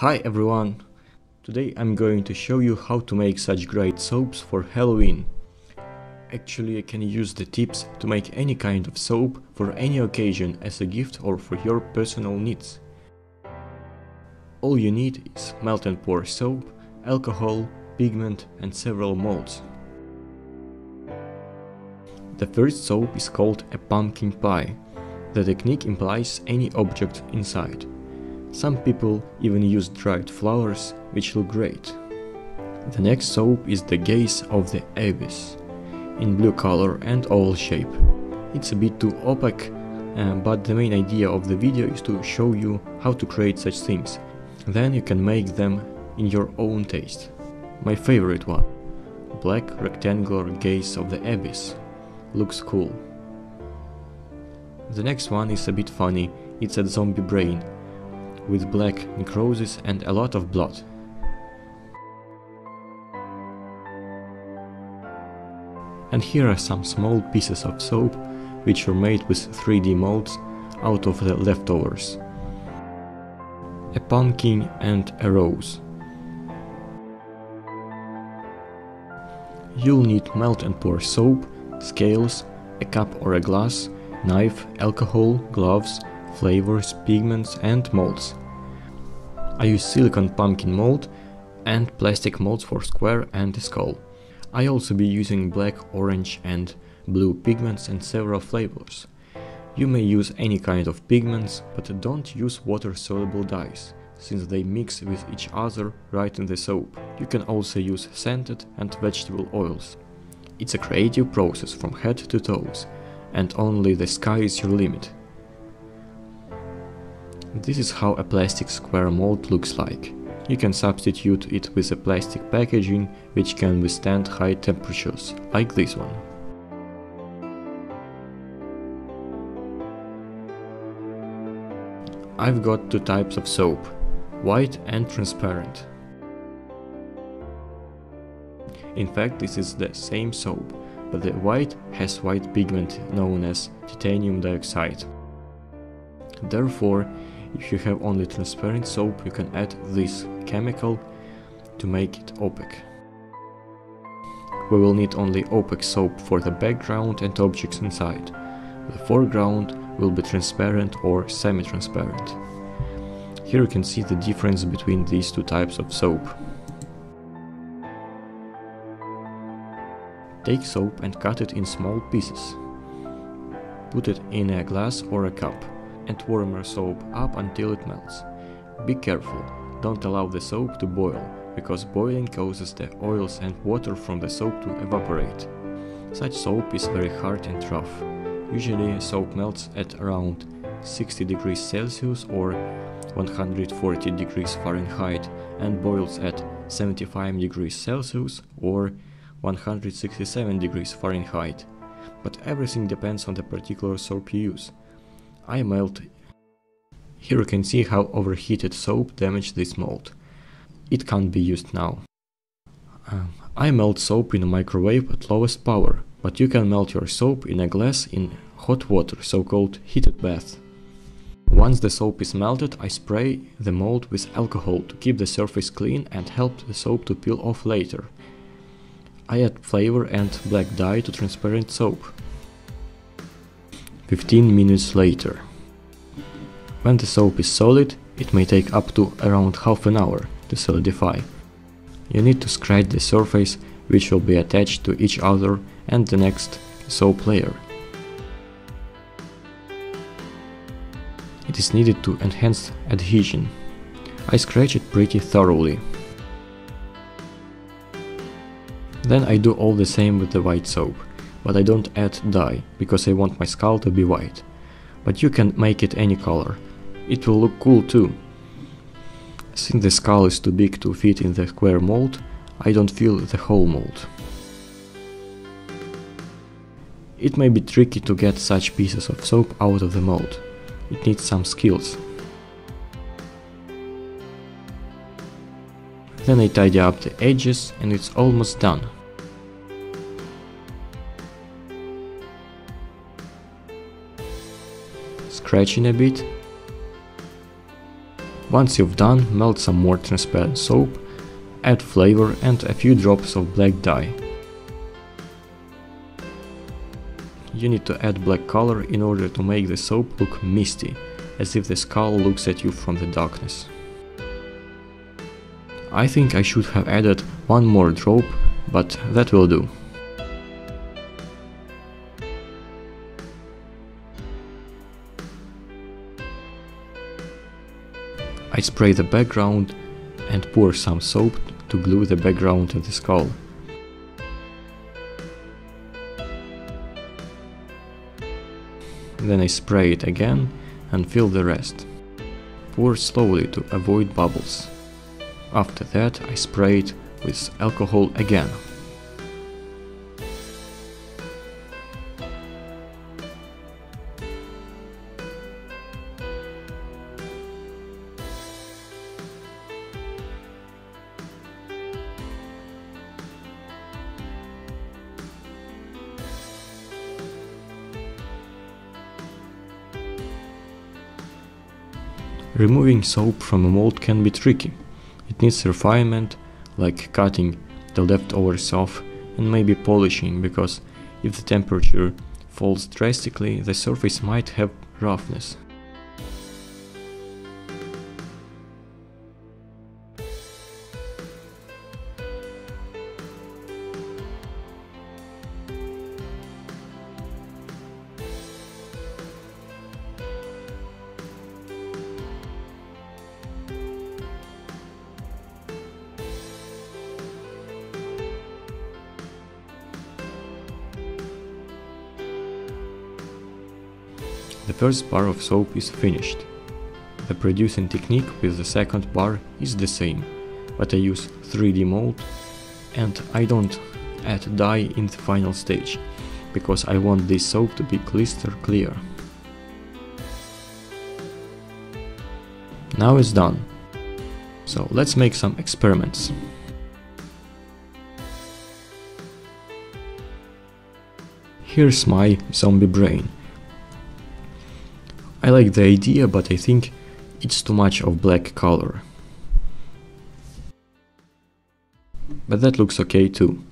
Hi everyone! Today I'm going to show you how to make such great soaps for Halloween. Actually I can use the tips to make any kind of soap for any occasion as a gift or for your personal needs. All you need is melt and pour soap, alcohol, pigment and several molds. The first soap is called a pumpkin pie. The technique implies any object inside. Some people even use dried flowers, which look great. The next soap is the gaze of the abyss, in blue color and oval shape. It's a bit too opaque, uh, but the main idea of the video is to show you how to create such things. Then you can make them in your own taste. My favorite one. Black rectangular gaze of the abyss. Looks cool. The next one is a bit funny, it's a zombie brain, with black necrosis and a lot of blood. And here are some small pieces of soap, which were made with 3D molds out of the leftovers. A pumpkin and a rose. You'll need melt and pour soap, scales, a cup or a glass, knife, alcohol, gloves, flavors, pigments and molds. I use silicone pumpkin mold and plastic molds for square and skull. I also be using black, orange and blue pigments and several flavors. You may use any kind of pigments, but don't use water-soluble dyes, since they mix with each other right in the soap. You can also use scented and vegetable oils. It's a creative process from head to toes, and only the sky is your limit. This is how a plastic square mold looks like. You can substitute it with a plastic packaging which can withstand high temperatures, like this one. I've got two types of soap, white and transparent. In fact, this is the same soap, but the white has white pigment known as titanium dioxide. Therefore, if you have only transparent soap, you can add this chemical to make it opaque. We will need only opaque soap for the background and objects inside. The foreground will be transparent or semi-transparent. Here you can see the difference between these two types of soap. Take soap and cut it in small pieces. Put it in a glass or a cup and warmer soap up until it melts. Be careful, don't allow the soap to boil, because boiling causes the oils and water from the soap to evaporate. Such soap is very hard and rough. Usually soap melts at around 60 degrees Celsius or 140 degrees Fahrenheit and boils at 75 degrees Celsius or 167 degrees Fahrenheit. But everything depends on the particular soap you use. I melt. Here you can see how overheated soap damaged this mold. It can't be used now. Um, I melt soap in a microwave at lowest power, but you can melt your soap in a glass in hot water, so-called heated bath. Once the soap is melted, I spray the mold with alcohol to keep the surface clean and help the soap to peel off later. I add flavor and black dye to transparent soap. 15 minutes later. When the soap is solid, it may take up to around half an hour to solidify. You need to scratch the surface which will be attached to each other and the next soap layer. It is needed to enhance adhesion. I scratch it pretty thoroughly. Then I do all the same with the white soap, but I don't add dye, because I want my skull to be white. But you can make it any color. It will look cool too. Since the skull is too big to fit in the square mold, I don't fill the whole mold. It may be tricky to get such pieces of soap out of the mold. It needs some skills. Then I tidy up the edges and it's almost done. Scratching a bit. Once you've done, melt some more transparent soap, add flavor and a few drops of black dye. You need to add black color in order to make the soap look misty, as if the skull looks at you from the darkness. I think I should have added one more drop, but that will do. I spray the background and pour some soap to glue the background to the skull. Then I spray it again and fill the rest. Pour slowly to avoid bubbles. After that I spray it with alcohol again. Removing soap from a mold can be tricky. It needs refinement, like cutting the leftovers off and maybe polishing, because if the temperature falls drastically, the surface might have roughness. First bar of soap is finished. The producing technique with the second bar is the same, but I use 3D mold and I don't add dye in the final stage, because I want this soap to be crystal clear. Now it's done. So let's make some experiments. Here's my zombie brain. I like the idea, but I think it's too much of black color. But that looks okay too.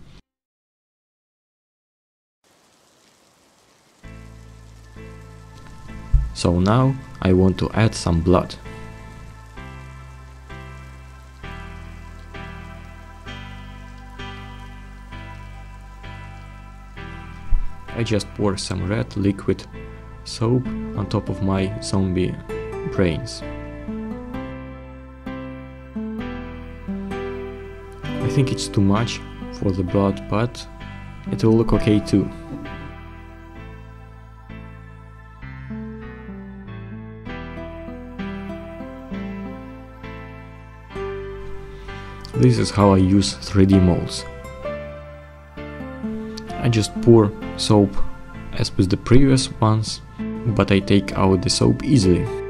So now I want to add some blood. I just pour some red liquid soap on top of my zombie brains. I think it's too much for the blood, but it will look okay too. This is how I use 3D molds. I just pour soap as with the previous ones, but I take out the soap easily.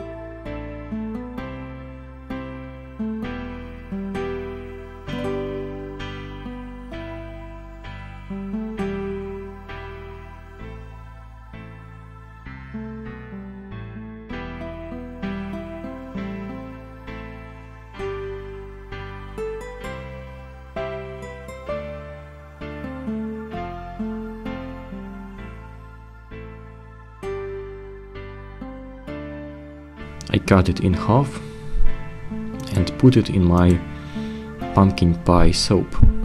Cut it in half and put it in my pumpkin pie soap.